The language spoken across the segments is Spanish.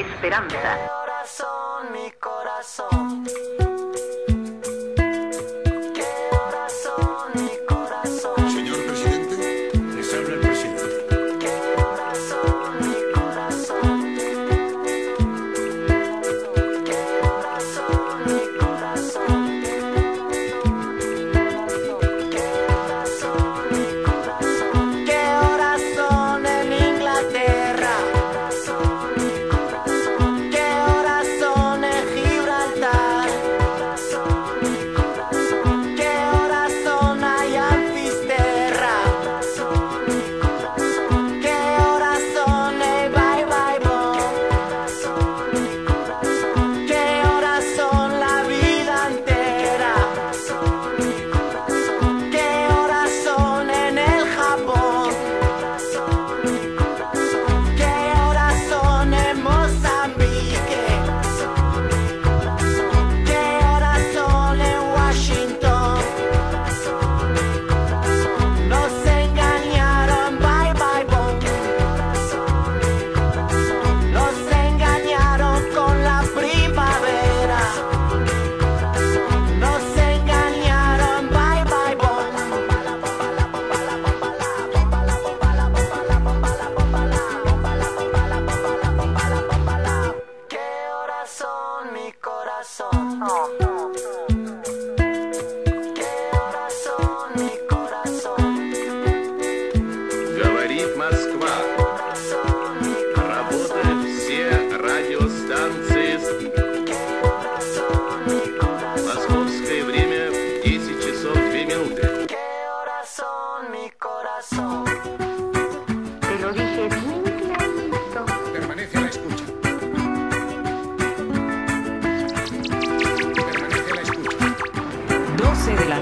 Esperanza. Mi corazón, mi corazón.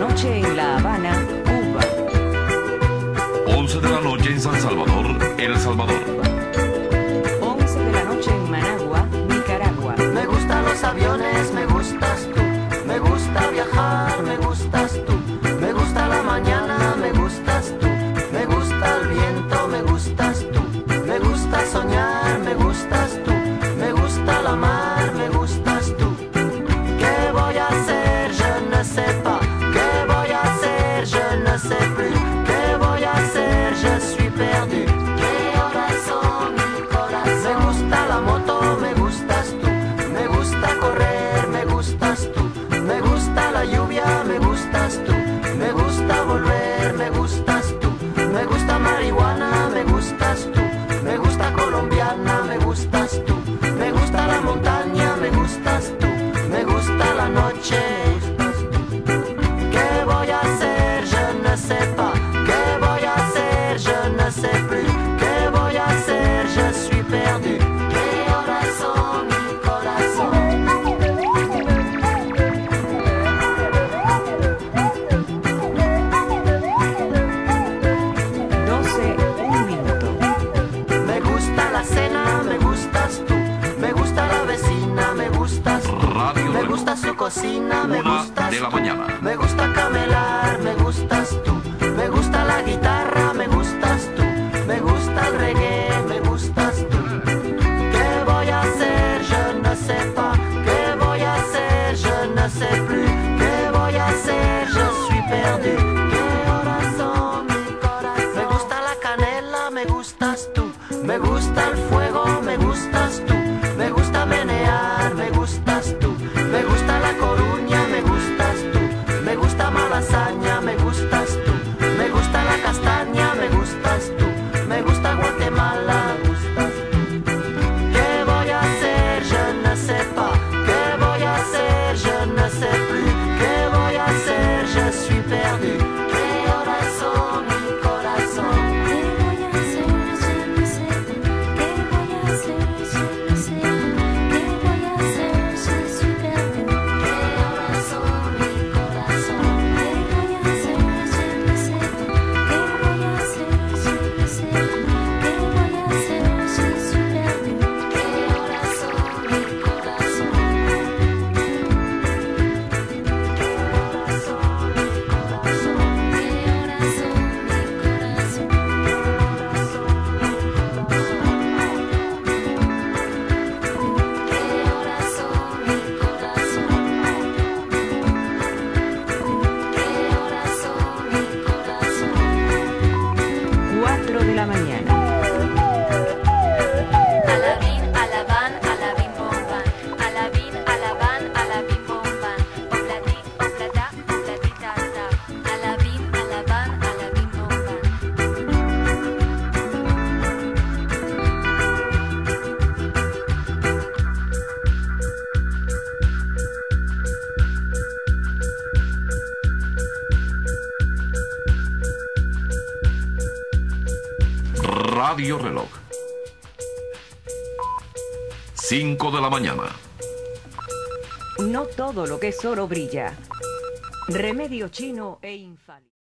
noche en La Habana, Cuba. 11 de la noche en San Salvador, El Salvador. vecina, me gustas. Radio me gusta su cocina, me gustas. de la tú. mañana. Me gusta camelar, me gustas tú. Me gusta la guitarra, me gustas tú. Me gusta el reggae, me gustas tú. ¿Qué voy a hacer? Je ne sais pas. ¿Qué voy a hacer? Je ne sais plus. ¿Qué voy a hacer? Je suis perdu. ¿Qué corazón, mi corazón? Me gusta la canela, me gustas tú. Me gusta Yeah. Radio Reloj. 5 de la mañana. No todo lo que es oro brilla. Remedio chino e infalible.